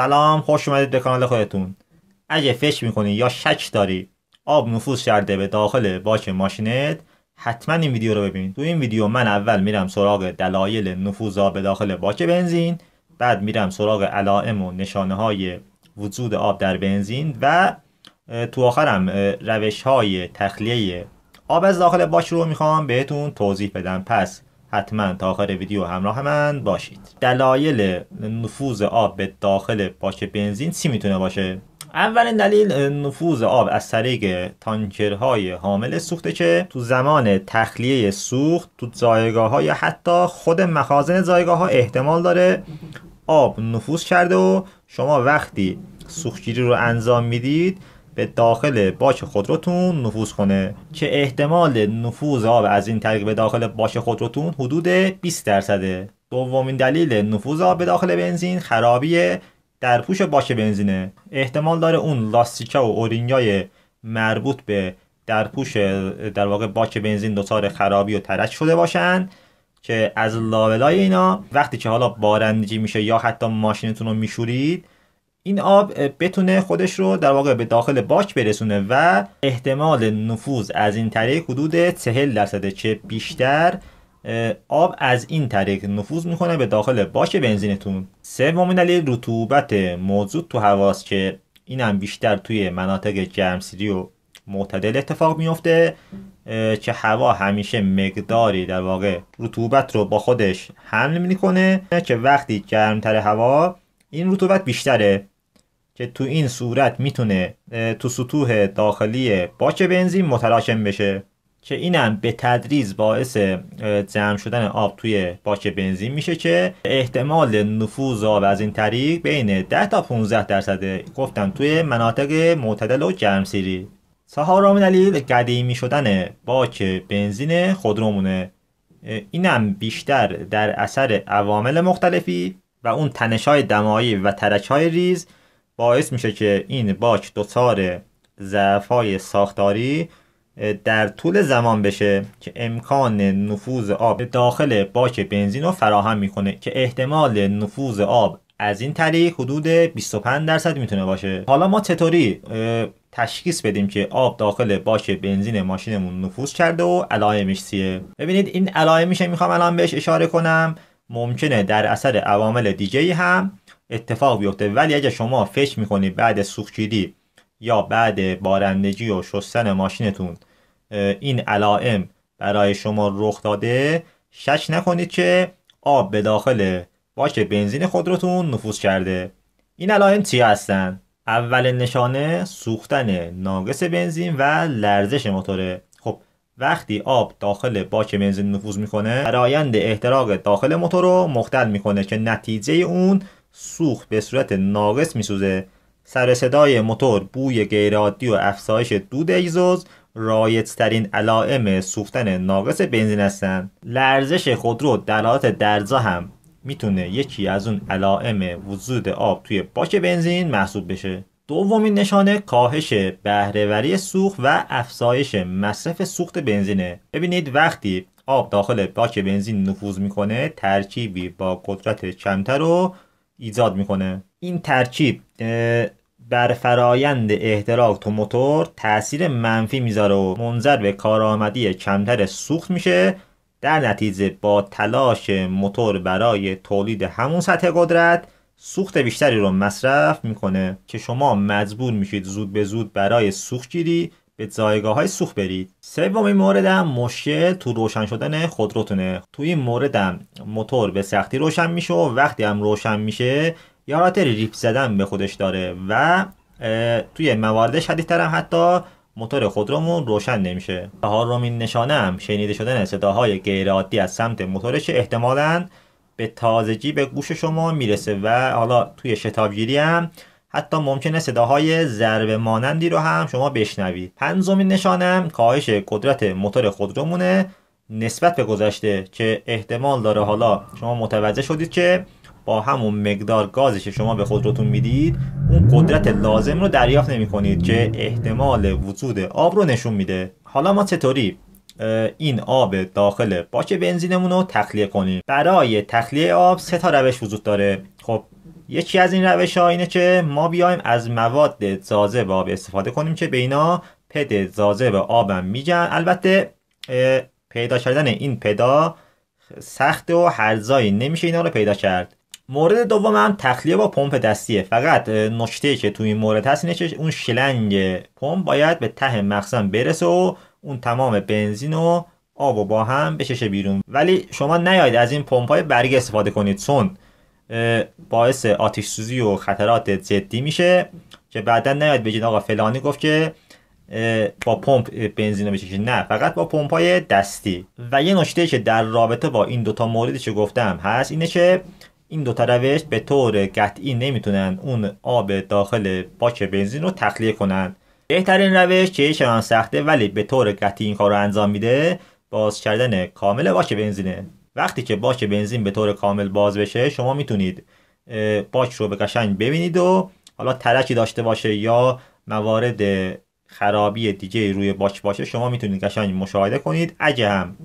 سلام خوش اومدید به کانال خودتون. اگه فکر می‌کنی یا شک داری آب نفوذ کرده به داخل باک ماشینت حتما این ویدیو رو ببین. تو این ویدیو من اول میرم سراغ دلایل نفوذ آب به داخل باک بنزین بعد میرم سراغ علائم و نشانه های وجود آب در بنزین و تو آخرم روش های تخلیه آب از داخل باک رو می‌خوام بهتون توضیح بدم. پس حتما تا آخر ویدیو همراه من باشید. دلایل نفوذ آب به داخل باک بنزین چی می‌تونه باشه؟ اولین دلیل نفوذ آب از طریق تانکرهای حامل سوخته که تو زمان تخلیه سوخت تو زایگاه ها یا حتی خود مخازن زایگاه ها احتمال داره آب نفوذ کرده و شما وقتی سوختگیری رو انجام می‌دید به داخل باک خودروتون نفوذ کنه که احتمال نفوذ آب از این طریق به داخل باک خودروتون حدود 20 درصده دومین دلیل نفوذ آب به داخل بنزین خرابی در پوش باک بنزینه. احتمال داره اون لاستیکا و اورینگای مربوط به در پوش در واقع باک بنزین دچار خرابی و ترک شده باشن که از لابلای اینا وقتی که حالا بارندگی میشه یا حتی ماشینتون رو میشورید این آب بتونه خودش رو در واقع به داخل باک برسونه و احتمال نفوذ از این طریق حدود 40 درصده که بیشتر آب از این طریق نفوذ می‌کنه به داخل باک بنزینتون. سومین دلیل رطوبت موجود تو هواست که اینم بیشتر توی مناطق گرمسیری و معتدل اتفاق میفته که هوا همیشه مقداری در واقع رطوبت رو با خودش حمل می‌کنه که وقتی گرمتر هوا این رطوبت بیشتره. که تو این صورت می‌تونه تو سطوح داخلی باک بنزین متراکم بشه که اینم به تدریج باعث جمع شدن آب توی باک بنزین میشه که احتمال نفوذ آب از این طریق بین 10 تا 15 درصده گفتم توی مناطق معتدل و گرمسیری چهارمین دلیل قدیمی شدن باک بنزین خودرومونه. اینم بیشتر در اثر عوامل مختلفی و اون تنش های دمایی و ترک های ریز باعث میشه که این باک دچار ضعف های ساختاری در طول زمان بشه که امکان نفوذ آب داخل باک بنزین رو فراهم می‌کنه که احتمال نفوذ آب از این طریق حدود 25 درصد می‌تونه باشه. حالا ما چطوری تشخیص بدیم که آب داخل باک بنزین ماشینمون نفوذ کرده و علائمش چیه؟ ببینید این علائمش می‌خوام الان بهش اشاره کنم. ممکنه در اثر عوامل دیگه هم اتفاق بیفته. ولی اگه شما فکر می‌کنید بعد سوختگیری یا بعد بارندگی و شستن ماشینتون این علائم برای شما رخ داده شک نکنید که آب به داخل باک بنزین خودروتون نفوذ کرده. این علائم چی هستن؟ اول نشانه سوختن ناقص بنزین و لرزش موتوره. وقتی آب داخل باک بنزین نفوذ می‌کنه فرایند احتراق داخل موتور رو مختل می‌کنه که نتیجه اون سوخت به صورت ناقص میسوزه. سر صدای موتور بوی غیرعادی و افزایش دود ایزوز ترین علائم سوختن ناقص بنزین هستند لرزش خودرو در حالت درزا هم می‌تونه یکی از اون علائم وجود آب توی باک بنزین محسوب بشه. دومین نشانه کاهش بهرهوری سوخت و افزایش مصرف سوخت بنزینه. ببینید وقتی آب داخل باک بنزین نفوذ می‌کنه ترکیبی با قدرت کمتر رو ایجاد می‌کنه. این ترکیب بر فرایند احتراق تو موتور تاثیر منفی می‌ذاره و منظر به کارآمدی کمتر سوخت میشه. در نتیجه با تلاش موتور برای تولید همون سطح قدرت سوخت بیشتری رو مصرف می‌کنه که شما مجبور میشید زود به زود برای سوخت گیری به جایگاه های سوخت برید. سومین موردم مشکل تو روشن شدن خودروتونه. تو این موردم موتور به سختی روشن میشه و وقتی هم روشن میشه یه حالت ریپ زدن به خودش داره و توی موارد شدیدتر هم حتی موتور خودرومون روشن نمیشه. چهارمین نشانه هم شنیده شدن صداهای غیرعادی از سمت موتورش احتمالا به تازگی به گوش شما می‌رسه و حالا توی شتابگیری هم حتی ممکنه صداهای ضربه مانندی رو هم شما بشنوید. پنجمین نشانم کاهش قدرت موتور خودرومونه. نسبت به گذشته که احتمال داره حالا شما متوجه شدید که با همون مقدار گازی که شما به خودروتون می‌دید اون قدرت لازم رو دریافت نمی کنید که احتمال وجود آب رو نشون میده. حالا ما چطوری این آب داخل باک بنزینمون رو تخلیه کنیم. برای تخلیه آب سه تا روش وجود داره. خب یکی از این روش ها اینه که ما بیایم از مواد زازب آب استفاده کنیم که به اینا پد زازب آبم میگن البته پیدا کردن این پدا سخت و هرزایی نمیشه اینا رو پیدا کرد. مورد دوم هم تخلیه با پمپ دستیه. فقط نکته که تو این مورد هست اینه که اون شلنگ پمپ باید به ته مخزن برسه و اون تمام بنزین و آب و با هم بچشه بیرون. ولی شما نیاید از این پمپ های برگ استفاده کنید. چون باعث آتش سوزی و خطرات جدی میشه که بعدا نیاید بگید آقا فلانی گفت که با پمپ بنزین رو بچشید نه فقط با پمپ های دستی. و یه نکته که در رابطه با این دوتا موردی که گفتم هست اینه که این دوتا روش به طور قطعی نمی‌تونن اون آب داخل باک بنزین رو تخلیه کنن. بهترین روش که چنان سخته ولی به طور قطعی این کار رو انجام میده باز کردن کامل باک بنزینه. وقتی که باک بنزین به طور کامل باز بشه شما می‌تونید باک رو به قشنگ ببینید و حالا ترکی داشته باشه یا موارد خرابی دیگه روی باک باشه شما می‌تونید قشنگ مشاهده کنید. اگه هم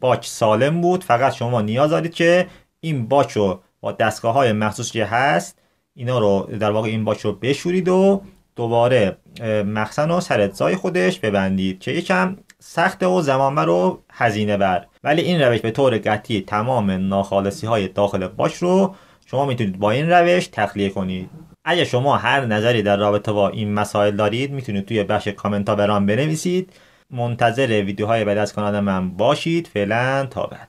باک سالم بود فقط شما نیاز دارید که این باک رو با دستگاه های مخصوص که هست اینا رو در واقع این باک رو بشورید و دوباره مخزن و سر جای خودش ببندید که یکم سخت و زمان رو هزینه بر. ولی این روش به طور قطعی تمام ناخالصی های داخل باش رو شما می‌تونید با این روش تخلیه کنید. اگه شما هر نظری در رابطه با این مسائل دارید می‌تونید توی بخش کامنت ها برام بنویسید. منتظر ویدیوهای بعد از کانال من باشید. فعلا تا بعد.